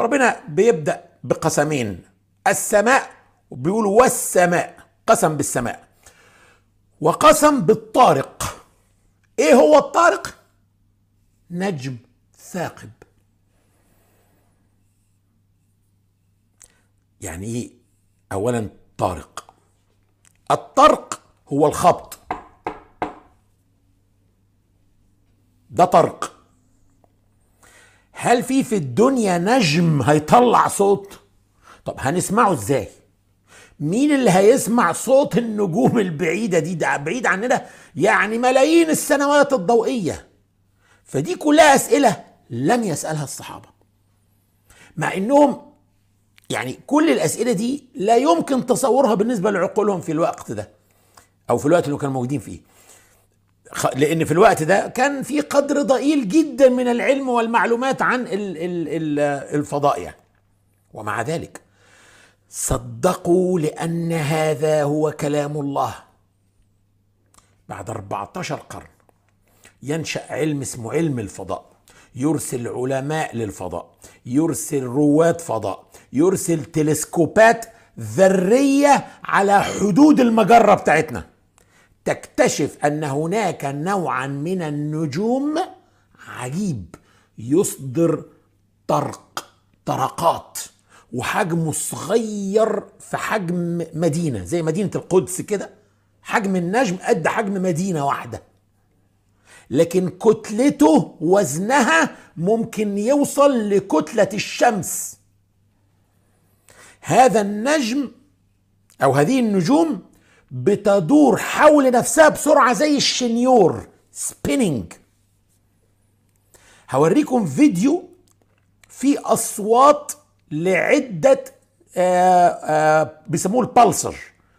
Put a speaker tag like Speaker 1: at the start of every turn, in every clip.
Speaker 1: فربنا بيبدأ بقسمين السماء وبيقول والسماء قسم بالسماء. وقسم بالطارق. إيه هو الطارق؟ نجم ثاقب. يعني إيه؟ اولا طارق. الطرق هو الخبط. ده طرق. هل في في الدنيا نجم هيطلع صوت؟ طب هنسمعه إزاي؟ مين اللي هيسمع صوت النجوم البعيدة دي؟ ده بعيد عننا يعني ملايين السنوات الضوئية. فدي كلها أسئلة لم يسألها الصحابة. مع إنهم يعني كل الأسئلة دي لا يمكن تصورها بالنسبة لعقولهم في الوقت ده أو في الوقت اللي كانوا موجودين فيه. لأن في الوقت ده كان في قدر ضئيل جدا من العلم والمعلومات عن الفضاء يعني. ومع ذلك صدقوا لأن هذا هو كلام الله. بعد 14 قرن ينشأ علم اسمه علم الفضاء يرسل علماء للفضاء يرسل رواد فضاء يرسل تلسكوبات ذرية على حدود المجرة بتاعتنا. تكتشف أن هناك نوعا من النجوم عجيب يصدر طرق طرقات وحجمه صغير في حجم مدينة زي مدينة القدس كده. حجم النجم قد حجم مدينة واحدة. لكن كتلته وزنها ممكن يوصل لكتلة الشمس. هذا النجم أو هذه النجوم بتدور حول نفسها بسرعة زي الشنيور. spinning هوريكم فيديو فيه أصوات لعدة آآ آآ بيسموه ال pulsar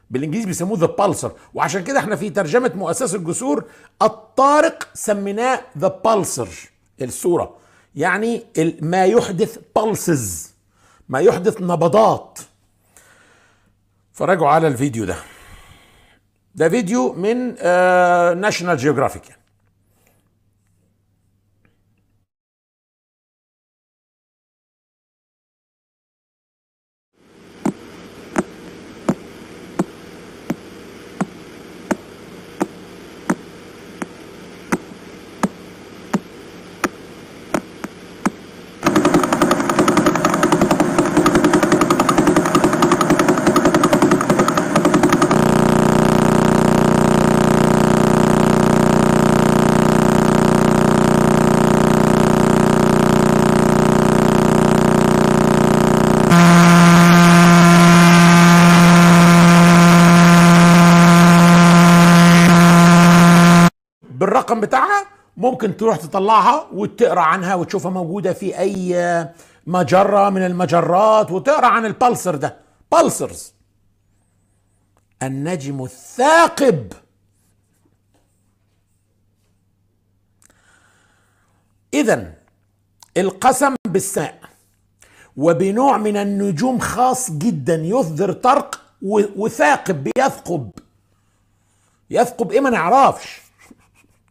Speaker 1: بالإنجليزي بيسموه the pulsar وعشان كده إحنا في ترجمة مؤسسة الجسور الطارق سميناه the pulsar الصورة. يعني ما يحدث pulses ما يحدث نبضات. فرجعوا على الفيديو ده. ده فيديو من National Geographic يعني. بالرقم بتاعها ممكن تروح تطلعها وتقرأ عنها وتشوفها موجودة في أي مجرة من المجرات وتقرأ عن البلسر ده. بلسرز. النجم الثاقب. اذا القسم بالسماء وبنوع من النجوم خاص جدا. يصدر طرق وثاقب بيثقب يثقب إيه؟ ما نعرفش.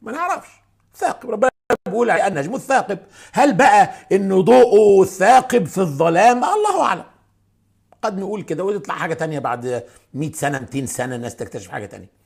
Speaker 1: ما نعرفش. ثاقب ربنا بيقول على النجم الثاقب. هل بقى انه ضوءه ثاقب في الظلام؟ الله أعلم. قد نقول كده وتطلع حاجة تانية بعد 100 سنة 200 سنة الناس تكتشف حاجة تانية.